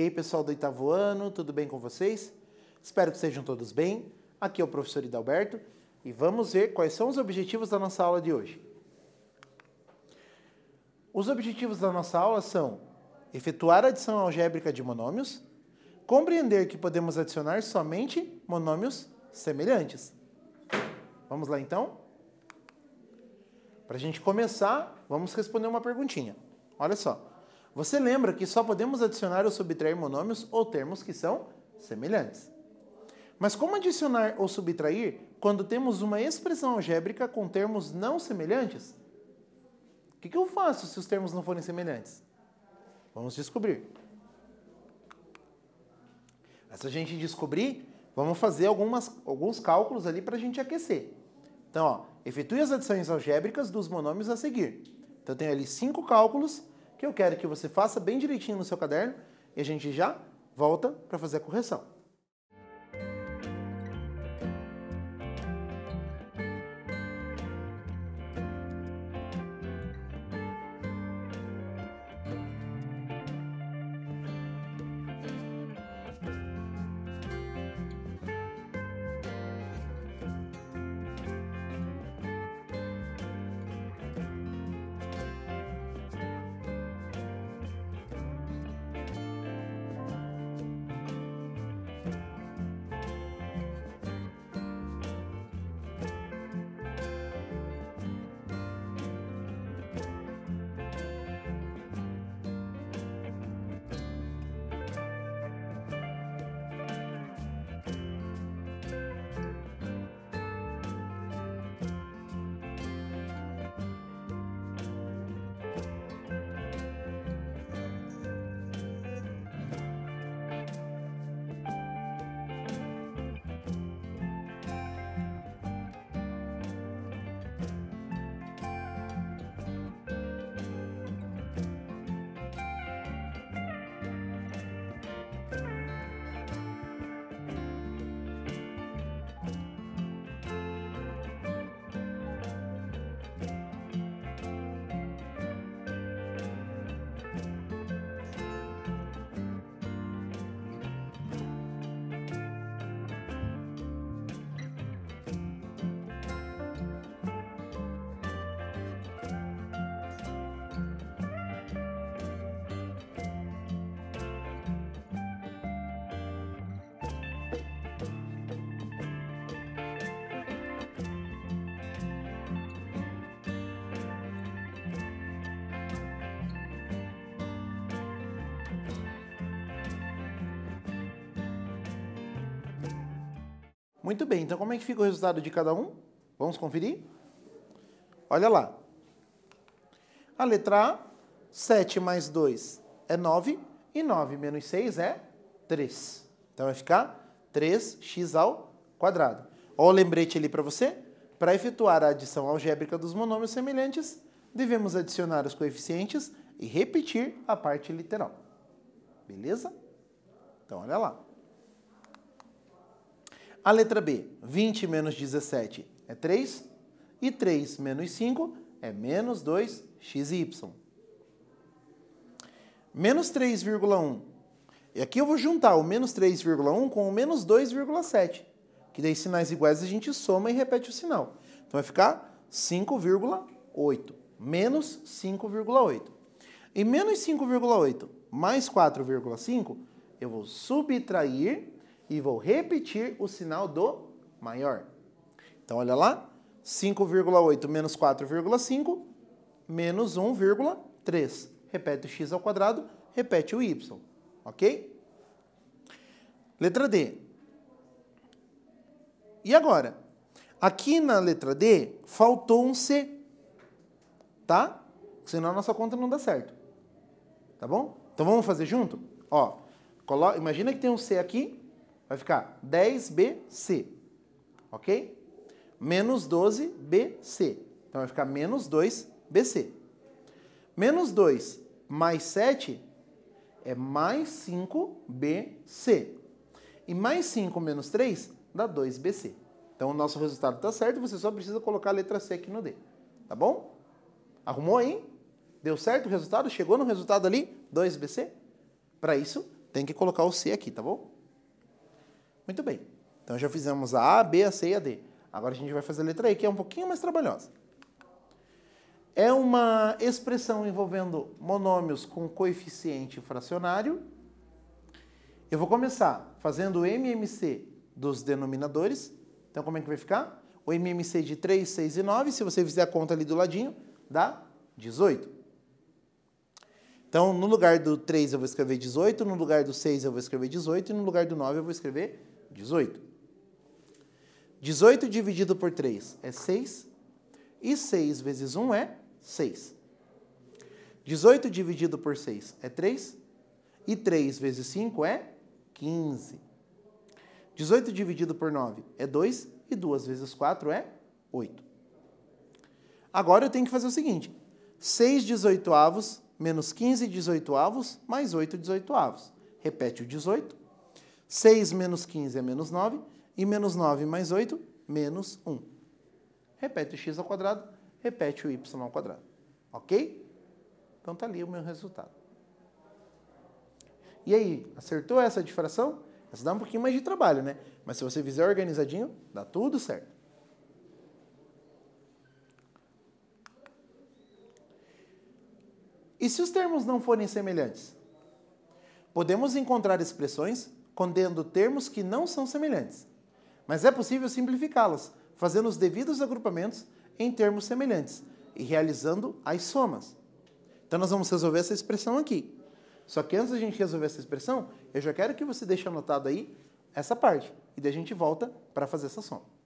E aí, pessoal do oitavo ano, tudo bem com vocês? Espero que estejam todos bem. Aqui é o professor Hidalberto e vamos ver quais são os objetivos da nossa aula de hoje. Os objetivos da nossa aula são efetuar a adição algébrica de monômios, compreender que podemos adicionar somente monômios semelhantes. Vamos lá então? Para a gente começar, vamos responder uma perguntinha. Olha só. Você lembra que só podemos adicionar ou subtrair monômios ou termos que são semelhantes. Mas como adicionar ou subtrair quando temos uma expressão algébrica com termos não semelhantes? O que, que eu faço se os termos não forem semelhantes? Vamos descobrir. Se a gente descobrir, vamos fazer algumas, alguns cálculos ali para a gente aquecer. Então, ó, efetue as adições algébricas dos monômios a seguir. Então, eu tenho ali cinco cálculos que eu quero que você faça bem direitinho no seu caderno e a gente já volta para fazer a correção. Muito bem, então como é que fica o resultado de cada um? Vamos conferir? Olha lá. A letra A, 7 mais 2 é 9, e 9 menos 6 é 3. Então vai ficar 3x ao quadrado. Olha o lembrete ali para você. Para efetuar a adição algébrica dos monômios semelhantes, devemos adicionar os coeficientes e repetir a parte literal. Beleza? Então, olha lá. A letra B, 20 menos 17 é 3, e 3 menos 5 é menos 2xy. Menos 3,1. E aqui eu vou juntar o menos 3,1 com o menos 2,7. Que daí sinais iguais a gente soma e repete o sinal. Então vai ficar 5,8. Menos 5,8. E menos 5,8 mais 4,5, eu vou subtrair e vou repetir o sinal do maior. Então, olha lá, 5,8 menos 4,5, menos 1,3. Repete o x ao quadrado, repete o y, ok? Letra D. E agora? Aqui na letra D, faltou um C, tá? Senão a nossa conta não dá certo. Tá bom? Então vamos fazer junto? Ó, imagina que tem um C aqui, vai ficar 10BC, ok? Menos 12BC. Então vai ficar menos 2BC. Menos 2 mais 7 é mais 5BC. E mais 5 menos 3 dá 2BC. Então o nosso resultado está certo, você só precisa colocar a letra C aqui no D. Tá bom? Arrumou aí? Deu certo o resultado? Chegou no resultado ali? 2BC? Para isso, tem que colocar o C aqui, tá bom? Muito bem. Então já fizemos a A, B, a C e a D. Agora a gente vai fazer a letra E, que é um pouquinho mais trabalhosa. É uma expressão envolvendo monômios com coeficiente fracionário. Eu vou começar fazendo o MMC dos denominadores. Então, como é que vai ficar? O MMC de 3, 6 e 9, se você fizer a conta ali do ladinho, dá 18. Então, no lugar do 3 eu vou escrever 18, no lugar do 6 eu vou escrever 18 e no lugar do 9 eu vou escrever 18. 18 dividido por 3 é 6 e 6 vezes 1 é 6. 18 dividido por 6 é 3 e 3 vezes 5 é 15. 18 dividido por 9 é 2 e 2 vezes 4 é 8. Agora eu tenho que fazer o seguinte: 6 18 avos menos 15 18 avos mais 8 18 avos. Repete o 18. 6 menos 15 é menos 9 e menos 9 mais 8, menos 1. Repete o x ao quadrado, repete o y ao quadrado. Ok? Então está ali o meu resultado. E aí, acertou essa difração? Essa dá um pouquinho mais de trabalho, né? Mas se você fizer organizadinho, dá tudo certo. E se os termos não forem semelhantes? Podemos encontrar expressões contendo termos que não são semelhantes, mas é possível simplificá-las, fazendo os devidos agrupamentos em termos semelhantes e realizando as somas. Então nós vamos resolver essa expressão aqui. Só que antes da gente resolver essa expressão, eu já quero que você deixe anotado aí essa parte. E daí a gente volta para fazer essa soma.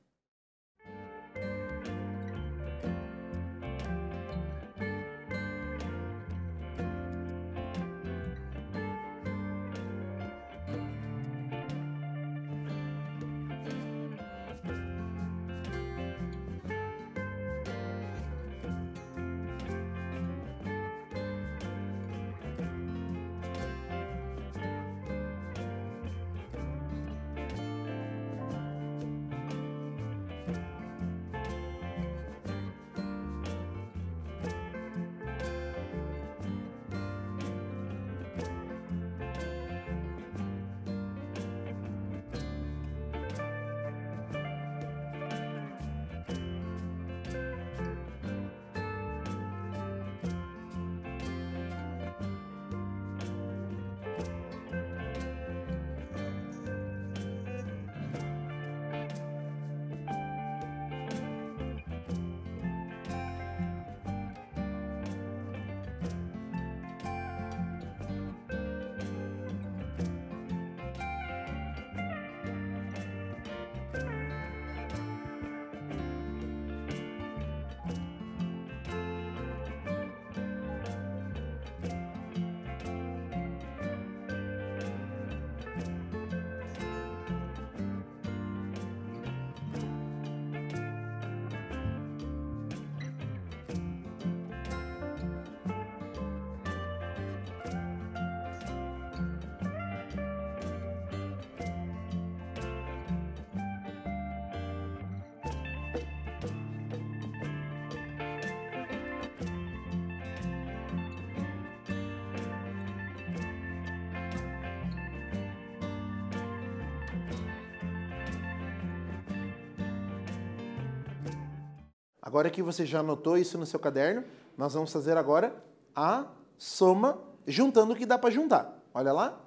Agora que você já anotou isso no seu caderno, nós vamos fazer agora a soma juntando o que dá para juntar. Olha lá.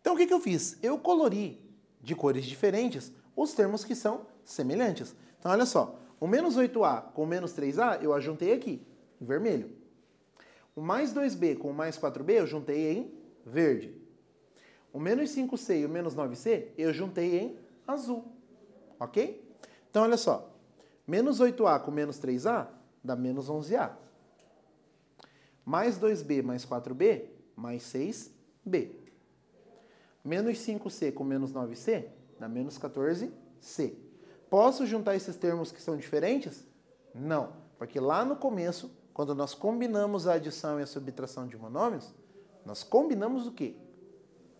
Então o que, que eu fiz? Eu colori de cores diferentes os termos que são semelhantes. Então olha só, o menos 8A com o menos 3A eu ajuntei aqui, em vermelho. O mais 2B com o mais 4B eu juntei em verde. O menos 5C e o menos 9C eu juntei em azul. Ok? Então olha só, Menos 8A com menos 3A dá menos 11A. Mais 2B mais 4B, mais 6B. Menos 5C com menos 9C dá menos 14C. Posso juntar esses termos que são diferentes? Não, porque lá no começo, quando nós combinamos a adição e a subtração de monômios, nós combinamos o quê?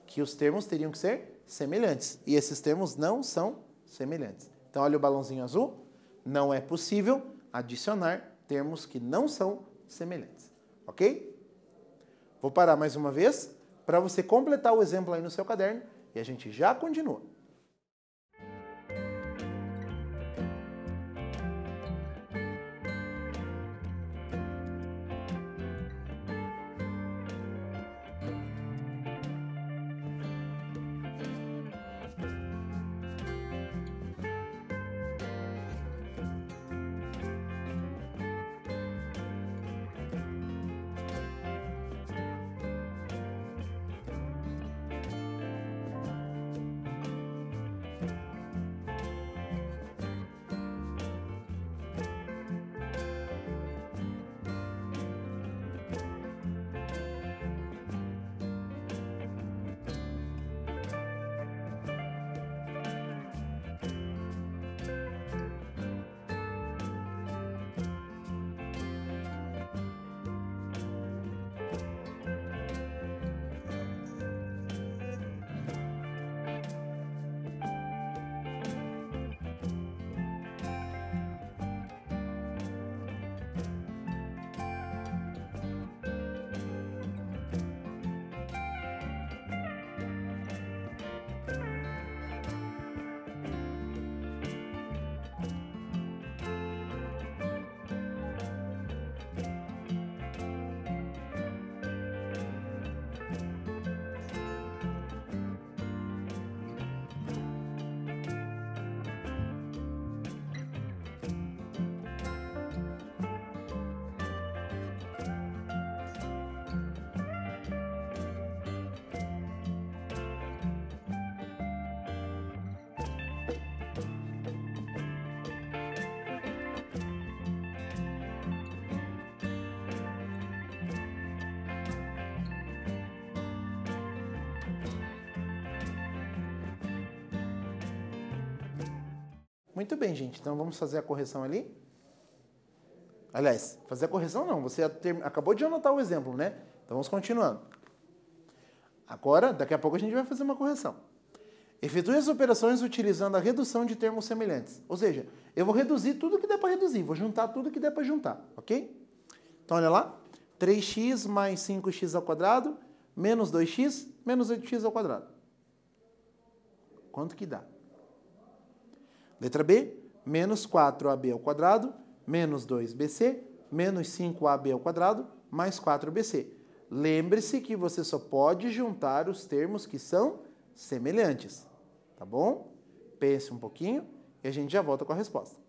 Que os termos teriam que ser semelhantes. E esses termos não são semelhantes. Então, olha o balãozinho azul não é possível adicionar termos que não são semelhantes. Ok? Vou parar mais uma vez. para você completar o exemplo aí no seu caderno e a gente já continua. Muito bem, gente. Então vamos fazer a correção ali. Aliás, fazer a correção não. Você acabou de anotar o exemplo, né? Então vamos continuando. Agora, daqui a pouco a gente vai fazer uma correção. Efetue as operações utilizando a redução de termos semelhantes. Ou seja, eu vou reduzir tudo que der para reduzir, vou juntar tudo que der para juntar, ok? Então olha lá, 3x mais 5x ao quadrado, menos 2x, menos 8x ao quadrado. Quanto que dá? Letra B, menos 4ab ao quadrado, menos 2bc, menos 5ab ao quadrado, mais 4bc. Lembre-se que você só pode juntar os termos que são semelhantes, tá bom? Pense um pouquinho e a gente já volta com a resposta.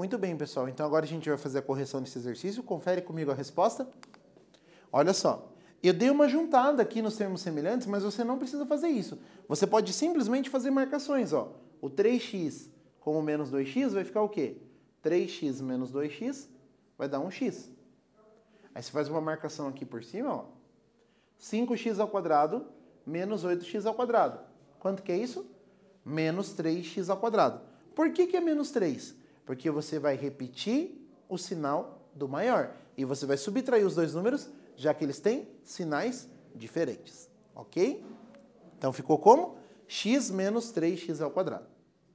Muito bem, pessoal. Então agora a gente vai fazer a correção desse exercício. Confere comigo a resposta. Olha só. Eu dei uma juntada aqui nos termos semelhantes, mas você não precisa fazer isso. Você pode simplesmente fazer marcações. Ó. O 3x com o menos 2x vai ficar o quê? 3x menos 2x vai dar 1x. Aí você faz uma marcação aqui por cima, ó. 5x ao quadrado menos 8x ao quadrado. Quanto que é isso? Menos 3x ao quadrado. Por que, que é menos 3? Porque você vai repetir o sinal do maior. E você vai subtrair os dois números, já que eles têm sinais diferentes. Ok? Então ficou como? x menos 3x ao quadrado.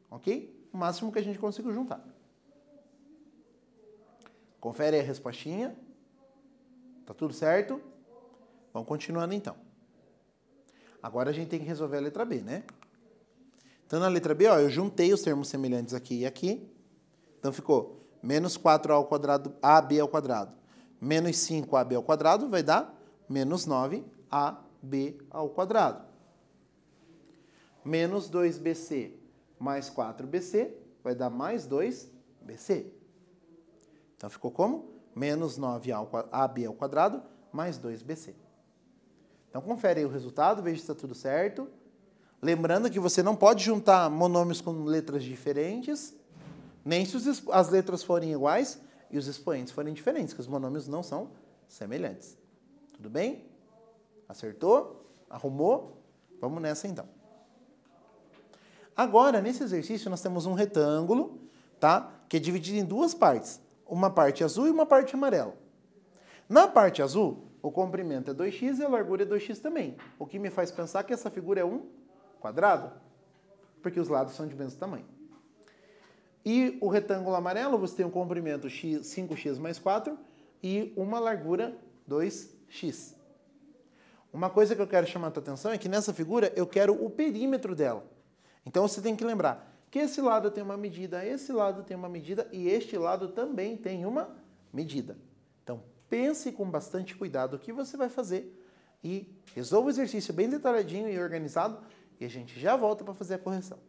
Ok? O máximo que a gente conseguiu juntar. Confere a respostinha. Tá tudo certo? Vamos continuando então. Agora a gente tem que resolver a letra B, né? Então na letra B, ó, eu juntei os termos semelhantes aqui e aqui. Então ficou menos 4 ao quadrado, AB ao quadrado, menos 5AB ao quadrado vai dar menos 9AB ao quadrado. Menos 2BC mais 4BC vai dar mais 2BC. Então ficou como? Menos 9AB ao quadrado mais 2BC. Então confere aí o resultado, veja se está tudo certo. Lembrando que você não pode juntar monômios com letras diferentes, nem se as letras forem iguais e os expoentes forem diferentes, que os monômios não são semelhantes. Tudo bem? Acertou? Arrumou? Vamos nessa então. Agora, nesse exercício, nós temos um retângulo, tá? Que é dividido em duas partes. Uma parte azul e uma parte amarela. Na parte azul, o comprimento é 2x e a largura é 2x também. O que me faz pensar que essa figura é um quadrado, porque os lados são de mesmo tamanho. E o retângulo amarelo, você tem um comprimento x, 5x mais 4 e uma largura 2x. Uma coisa que eu quero chamar a tua atenção é que nessa figura eu quero o perímetro dela. Então você tem que lembrar que esse lado tem uma medida, esse lado tem uma medida e este lado também tem uma medida. Então pense com bastante cuidado o que você vai fazer e resolva o exercício bem detalhadinho e organizado e a gente já volta para fazer a correção.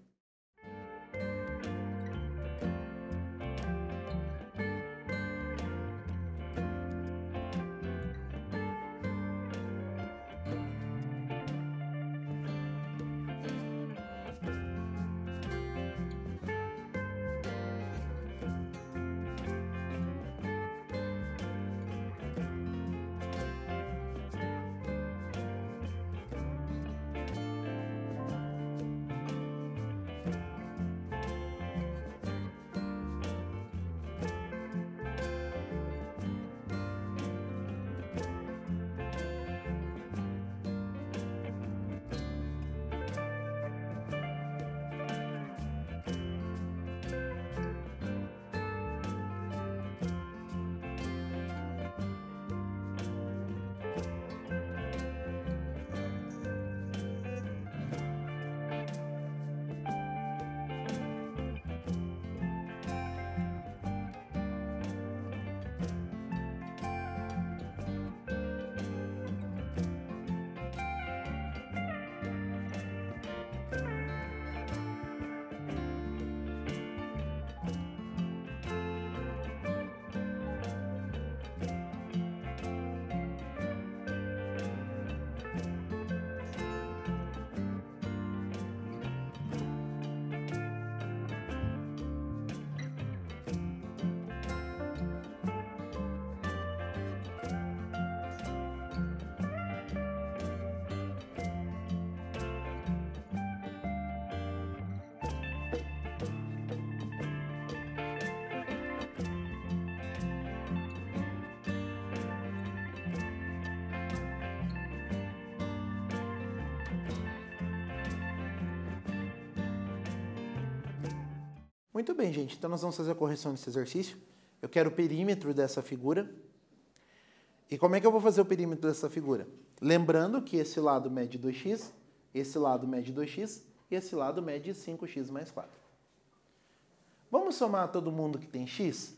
Muito bem, gente. Então nós vamos fazer a correção desse exercício. Eu quero o perímetro dessa figura. E como é que eu vou fazer o perímetro dessa figura? Lembrando que esse lado mede 2x, esse lado mede 2x e esse lado mede 5x mais 4. Vamos somar todo mundo que tem x?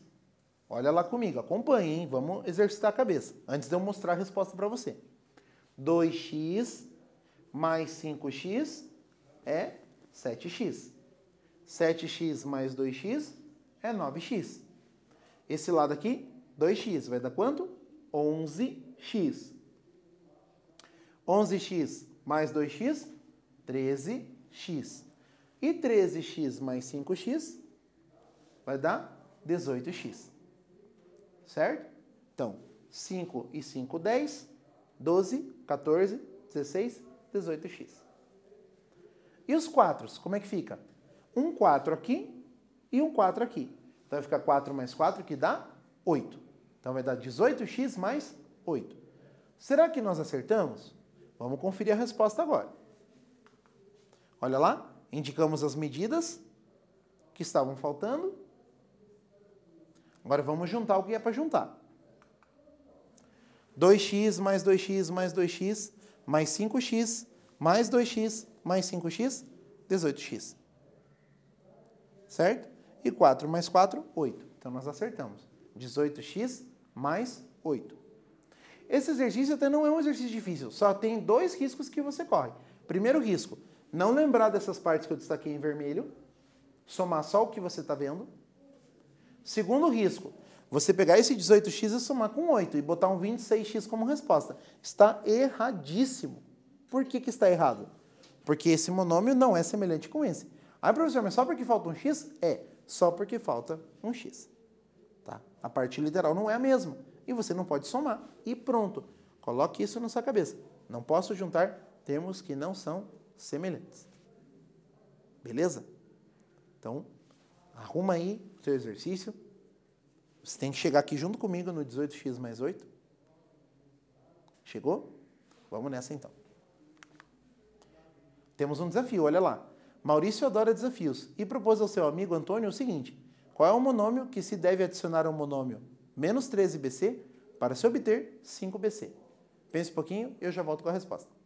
Olha lá comigo, acompanhe, hein? Vamos exercitar a cabeça, antes de eu mostrar a resposta para você. 2x mais 5x é 7x. 7x mais 2x é 9x. Esse lado aqui, 2x, vai dar quanto? 11x. 11x mais 2x, 13x. E 13x mais 5x vai dar 18x. Certo? Então, 5 e 5, 10. 12, 14, 16, 18x. E os 4, como é que fica? Um 4 aqui e um 4 aqui. Então vai ficar 4 mais 4, que dá 8. Então vai dar 18x mais 8. Será que nós acertamos? Vamos conferir a resposta agora. Olha lá, indicamos as medidas que estavam faltando. Agora vamos juntar o que é para juntar. 2x mais 2x mais 2x mais 5x mais 2x mais 5x, 18x. Certo? E 4 mais 4, 8. Então nós acertamos. 18x mais 8. Esse exercício até não é um exercício difícil, só tem dois riscos que você corre. Primeiro risco, não lembrar dessas partes que eu destaquei em vermelho, somar só o que você está vendo. Segundo risco, você pegar esse 18x e somar com 8 e botar um 26x como resposta. Está erradíssimo. Por que, que está errado? Porque esse monômio não é semelhante com esse. Aí, professor, mas só porque falta um x? É, só porque falta um x. Tá? A parte literal não é a mesma e você não pode somar. E pronto. Coloque isso na sua cabeça. Não posso juntar termos que não são semelhantes. Beleza? Então, arruma aí o seu exercício. Você tem que chegar aqui junto comigo no 18x mais 8. Chegou? Vamos nessa então. Temos um desafio, olha lá. Maurício adora desafios e propôs ao seu amigo Antônio o seguinte: qual é o monômio que se deve adicionar ao monômio menos 13bc para se obter 5bc. Pense um pouquinho e eu já volto com a resposta.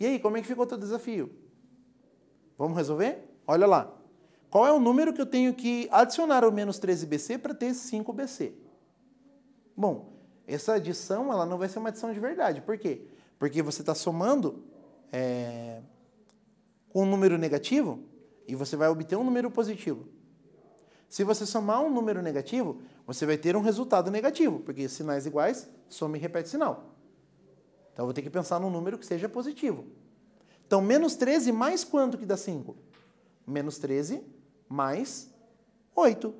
E aí, como é que ficou o teu desafio? Vamos resolver? Olha lá. Qual é o número que eu tenho que adicionar ao menos 13BC para ter 5BC? Bom, essa adição ela não vai ser uma adição de verdade. Por quê? Porque você está somando é, com um número negativo e você vai obter um número positivo. Se você somar um número negativo, você vai ter um resultado negativo, porque sinais iguais, soma e repete sinal. Então, eu vou ter que pensar num número que seja positivo. Então, menos 13 mais quanto que dá 5? Menos 13 mais 8.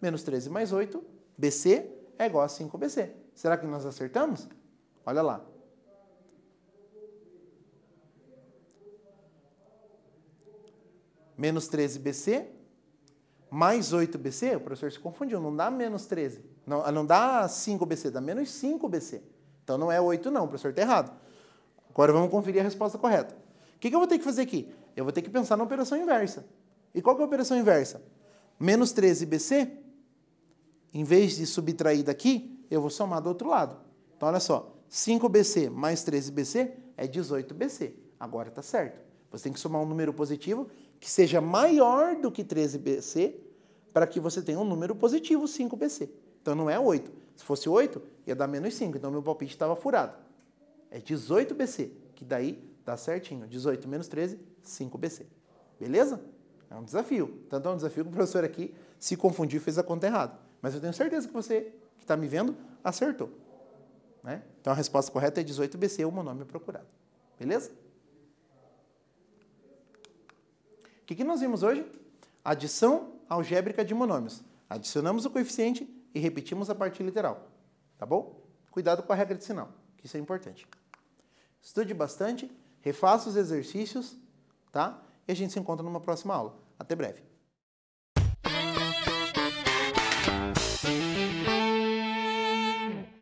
Menos 13 mais 8, BC é igual a 5BC. Será que nós acertamos? Olha lá. Menos 13BC mais 8BC, o professor se confundiu, não dá menos 13. Não, não dá 5BC, dá menos 5BC. Então não é 8 não, o professor está errado. Agora vamos conferir a resposta correta. O que, que eu vou ter que fazer aqui? Eu vou ter que pensar na operação inversa. E qual que é a operação inversa? Menos 13BC, em vez de subtrair daqui, eu vou somar do outro lado. Então, olha só, 5BC mais 13BC é 18BC. Agora está certo. Você tem que somar um número positivo que seja maior do que 13BC para que você tenha um número positivo, 5BC. Então, não é 8. Se fosse 8, ia dar menos 5. Então, meu palpite estava furado. É 18BC, que daí dá certinho. 18 menos 13, 5BC. Beleza? É um desafio. Tanto é um desafio que o professor aqui se confundiu e fez a conta errada. Mas eu tenho certeza que você que está me vendo acertou. Né? Então a resposta correta é 18BC, o monômio procurado. Beleza? O que, que nós vimos hoje? Adição algébrica de monômios. Adicionamos o coeficiente e repetimos a parte literal. Tá bom? Cuidado com a regra de sinal, que isso é importante. Estude bastante, refaça os exercícios, tá? E a gente se encontra numa próxima aula. Até breve.